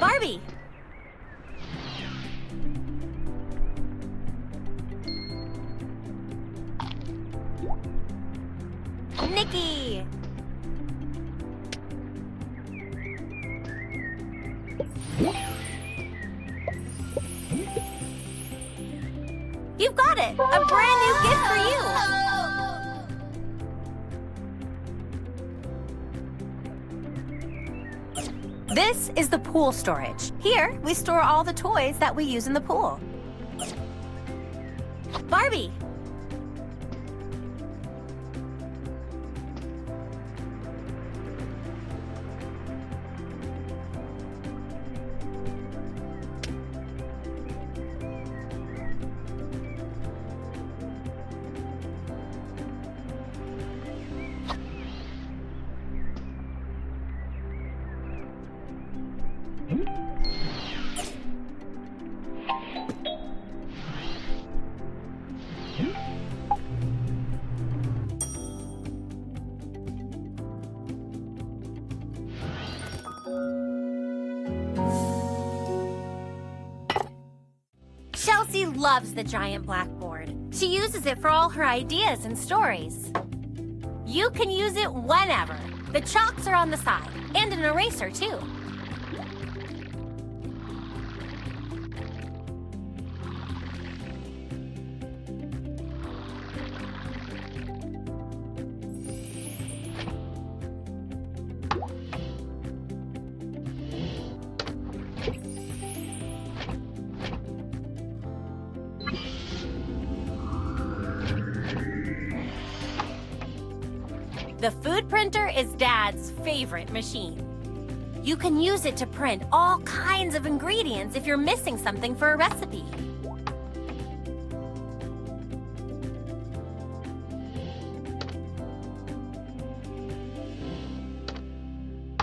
Barbie! Nikki! You've got it! A brand new gift for you! This is the pool storage. Here, we store all the toys that we use in the pool. Barbie! Chelsea loves the giant blackboard. She uses it for all her ideas and stories. You can use it whenever. The chalks are on the side, and an eraser, too. The food printer is Dad's favorite machine. You can use it to print all kinds of ingredients if you're missing something for a recipe.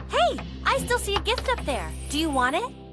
Hey, I still see a gift up there. Do you want it?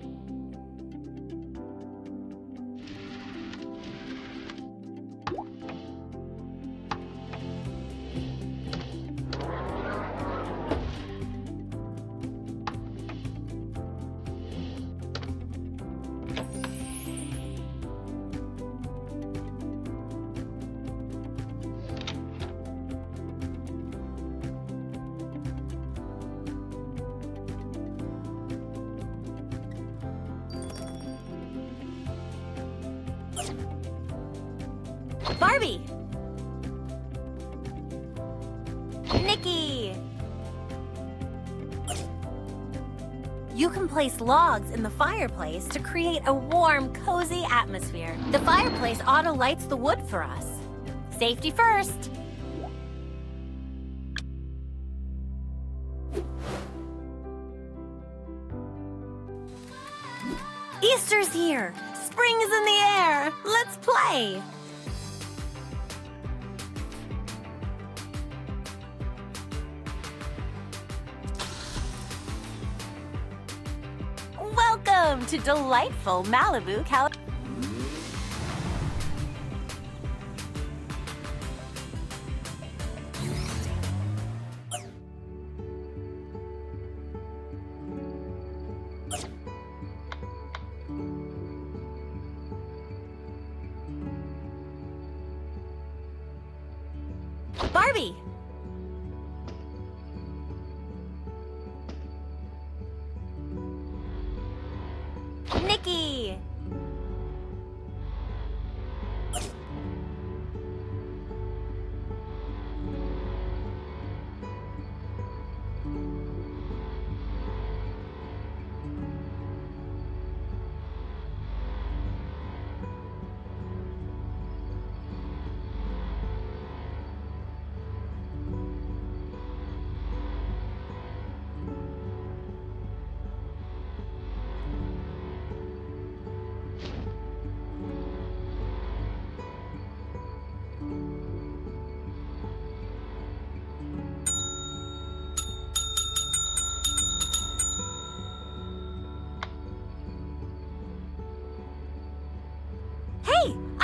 Nikki! You can place logs in the fireplace to create a warm, cozy atmosphere. The fireplace auto lights the wood for us. Safety first! Easter's here! Spring's in the air! Let's play! To delightful Malibu, California. Barbie!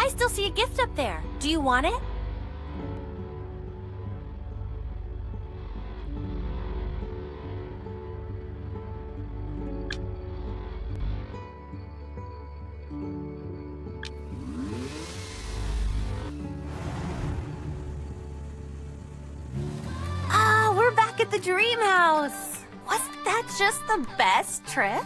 I still see a gift up there. Do you want it? Ah, we're back at the dream house. Wasn't that just the best trip?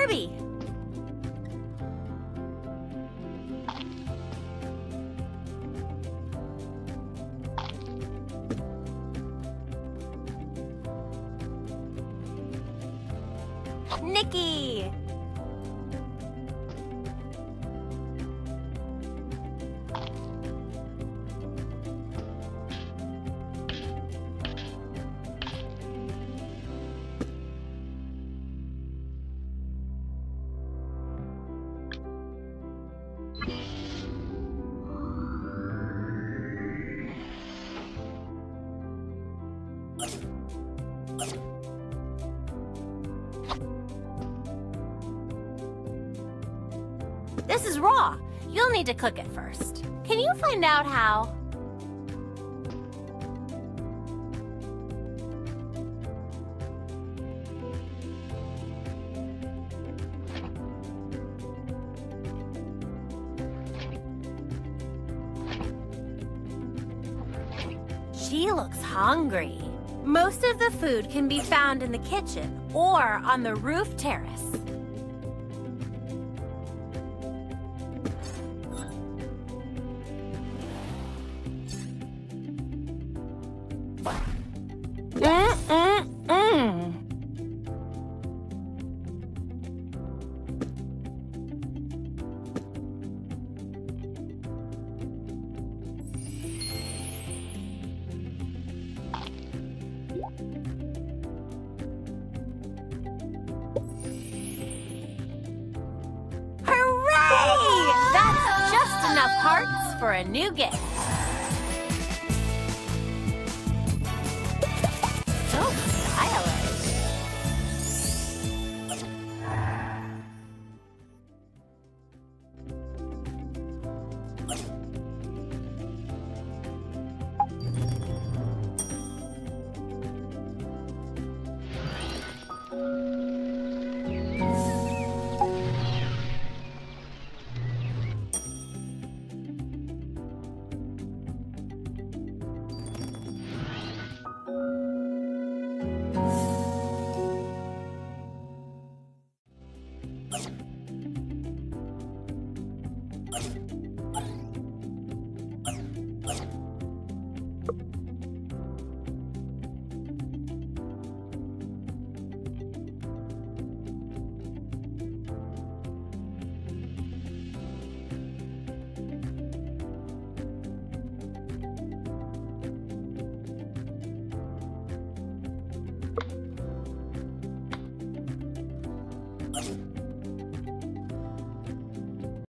Barbie. Nikki. This is raw. You'll need to cook it first. Can you find out how? She looks hungry. Most of the food can be found in the kitchen or on the roof terrace. Hearts for a new gift.